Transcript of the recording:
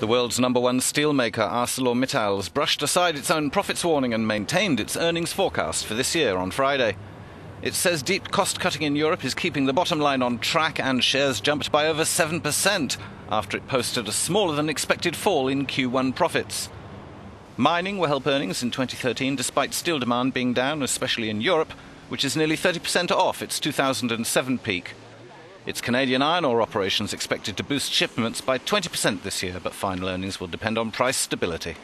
The world's number one steelmaker, ArcelorMittal, brushed aside its own profits warning and maintained its earnings forecast for this year on Friday. It says deep cost cutting in Europe is keeping the bottom line on track, and shares jumped by over 7% after it posted a smaller than expected fall in Q1 profits. Mining will help earnings in 2013 despite steel demand being down, especially in Europe, which is nearly 30% off its 2007 peak. Its Canadian iron ore operations expected to boost shipments by 20% this year, but final earnings will depend on price stability.